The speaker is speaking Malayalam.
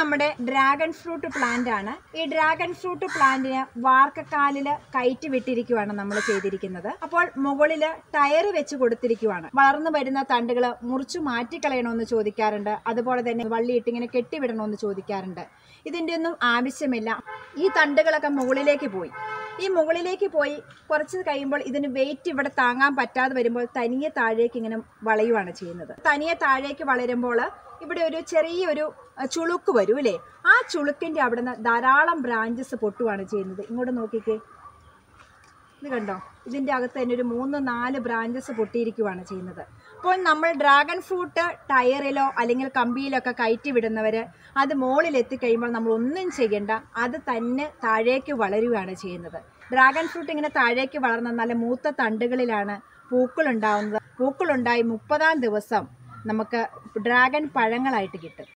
നമ്മുടെ ഡ്രാഗൺ ഫ്രൂട്ട് പ്ലാന്റ് ആണ്. ഈ ഡ്രാഗൺ ഫ്രൂട്ട് പ്ലാന്റിന് വാർക്കക്കാലിൽ കയറ്റി വിട്ടിരിക്കുവാണ് നമ്മൾ ചെയ്തിരിക്കുന്നത്. അപ്പോൾ മുകളിൽ ടയർ വെച്ച് കൊടുത്തിരിക്കുവാണ്. വളർന്നു വരുന്ന തണ്ടുകൾ മുറിച്ചു മാറ്റിക്കളയണമെന്ന് ചോദിക്കാറുണ്ട്. അതുപോലെ തന്നെ വള്ളിയിട്ട് ഇങ്ങനെ കെട്ടിവിടണമെന്ന് ചോദിക്കാറുണ്ട്. ഇതിന്റെ ഒന്നും ആവശ്യമില്ല. ഈ തണ്ടുകളൊക്കെ മുകളിലേക്ക് പോയി. ഈ മുകളിലേക്ക് പോയി കുറച്ച് കഴിയുമ്പോൾ ഇതിന് വെയിറ്റ് ഇവിടെ താങ്ങാൻ പറ്റാതെ വരുമ്പോൾ തനിയെ താഴേക്ക് ഇങ്ങനെ വളയുവാണ് ചെയ്യുന്നത്. തനിയെ താഴേക്ക് വളരുമ്പോൾ ഇവിടെ ഒരു ചെറിയൊരു ചുളുക്ക് വരും അല്ലേ? ആ ചുളുക്കിന്റെ അവിടെ നിന്ന് ധാരാളം ബ്രാഞ്ചസ് പൊട്ടുവാണ് ചെയ്യുന്നത്. ഇങ്ങോട്ട് നോക്കിക്കേ. ഇത് കണ്ടോ? ഇതിന്റെ അകത്ത് തന്നെ ഒരു മൂന്ന് നാല് ബ്രാഞ്ചസ് പൊട്ടിയിരിക്കുവാണ് ചെയ്യുന്നത്. അപ്പോൾ നമ്മൾ ഡ്രാഗൺ ഫ്രൂട്ട് ടയറിലോ അല്ലെങ്കിൽ കമ്പിയിലോ ഒക്കെ കയറ്റി വിടുന്നവർ അത് മുകളിൽ എത്തിക്കഴിയുമ്പോൾ നമ്മൾ ഒന്നും ചെയ്യണ്ട. അത് തന്നെ താഴേക്ക് വളരുകയാണ് ചെയ്യുന്നത്. ഡ്രാഗൺ ഫ്രൂട്ട് ഇങ്ങനെ താഴേക്ക് വളർന്ന നല്ല മൂത്ത തണ്ടുകളിലാണ് പൂക്കളുണ്ടാവുന്നത് പൂക്കളുണ്ടായി മുപ്പതാം ദിവസം നമുക്ക് ഡ്രാഗൺ പഴങ്ങളായിട്ട് കിട്ടും.